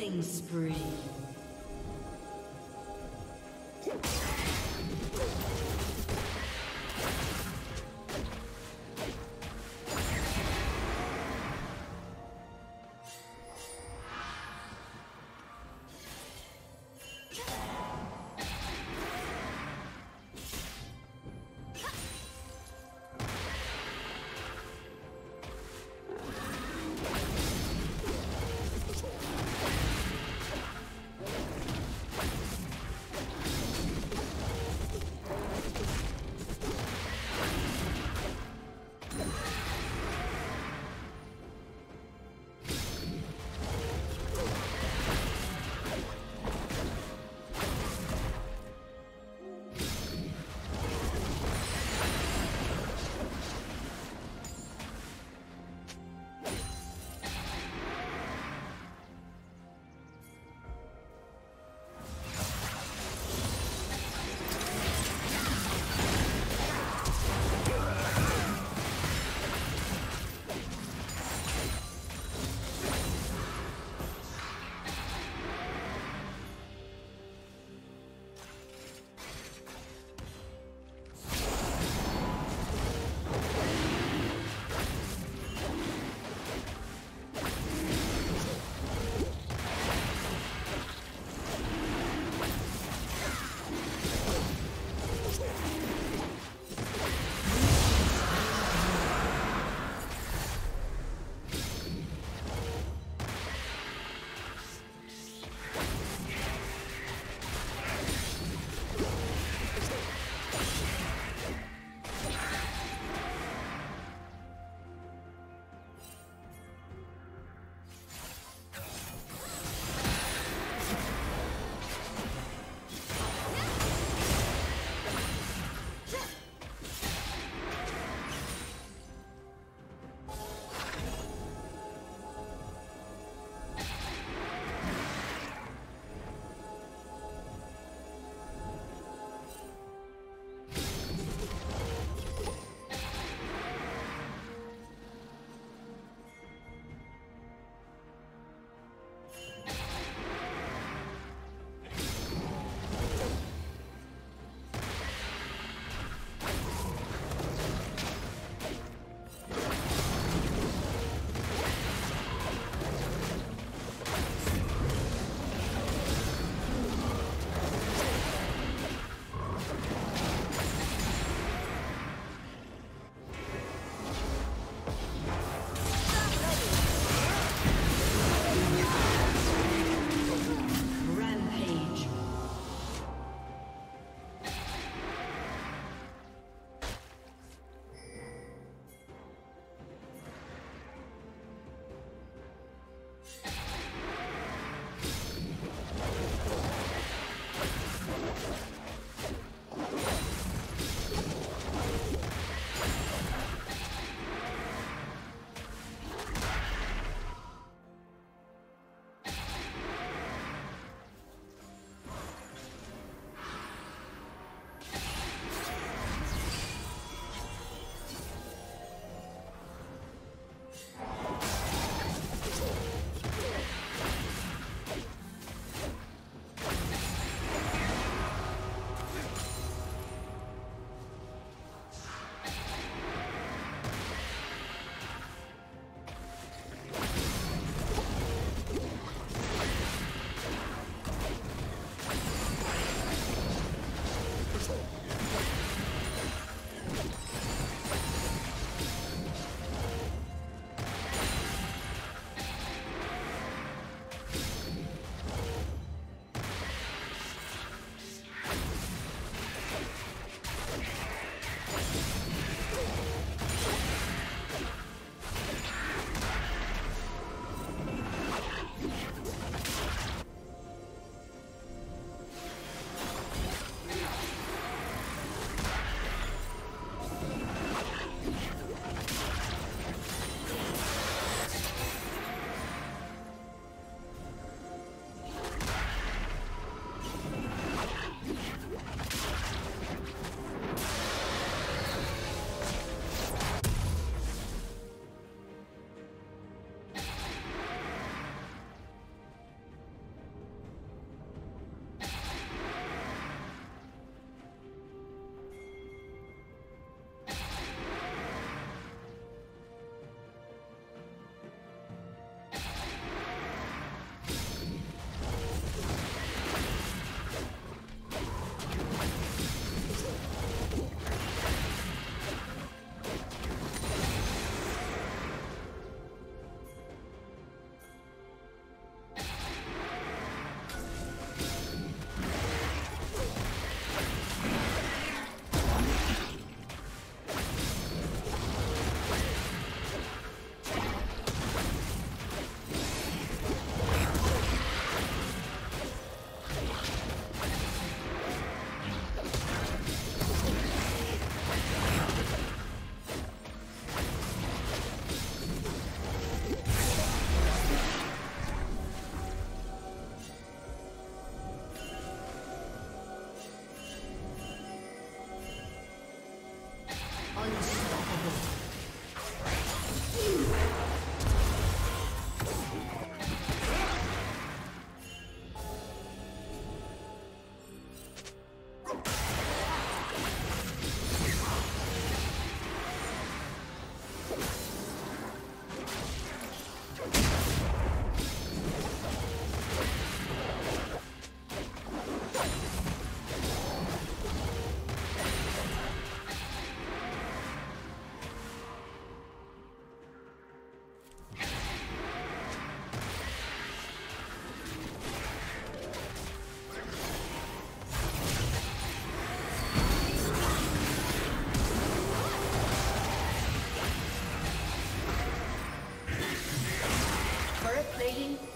Killing spree.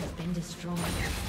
Has been destroyed.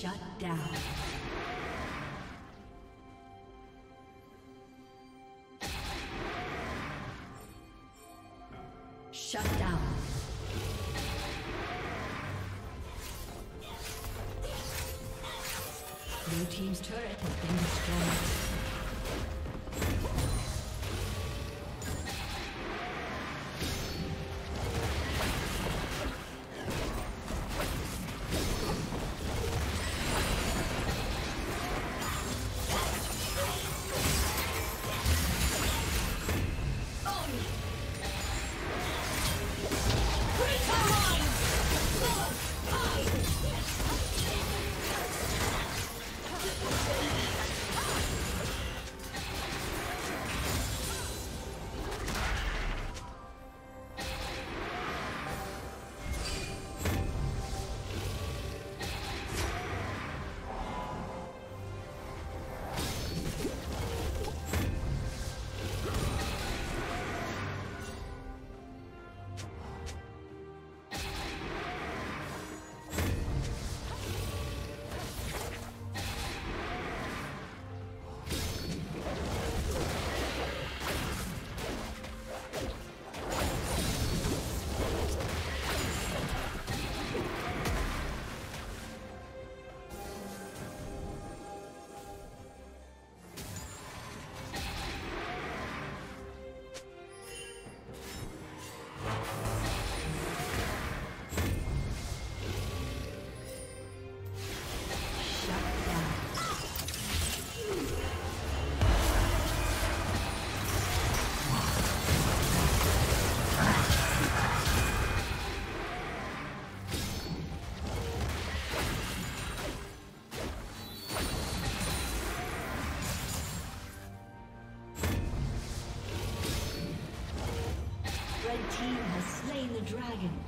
Shut down. Dragon.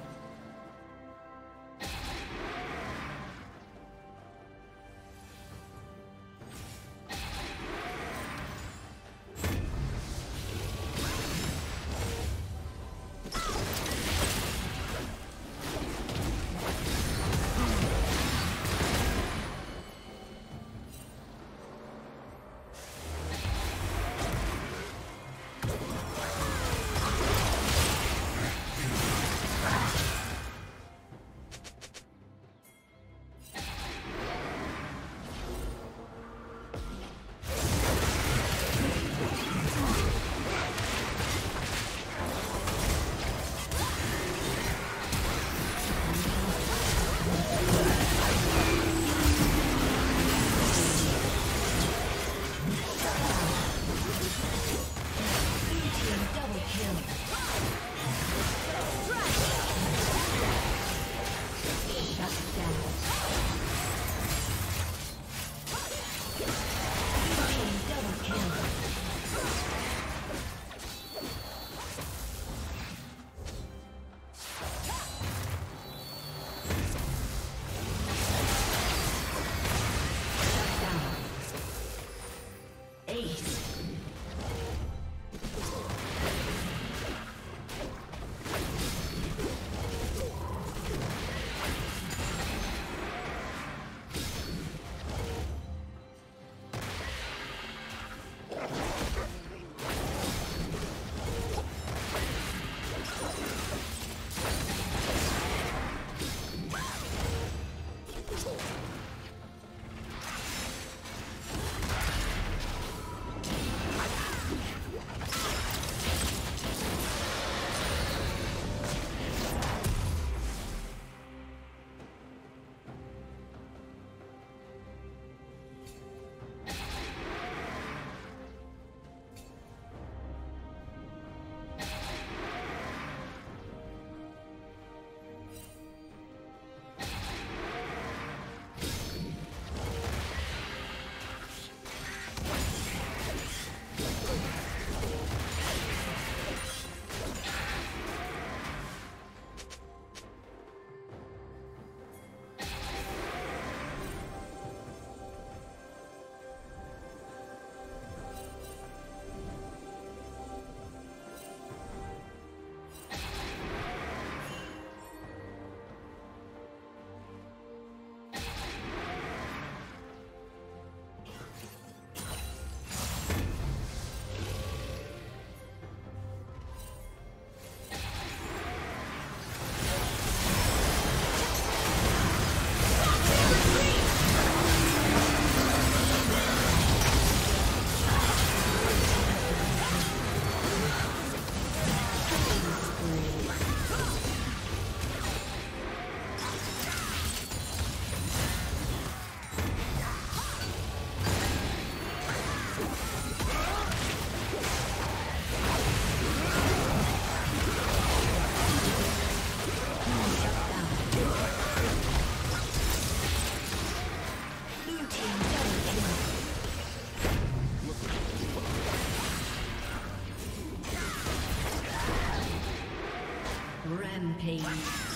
Rampage.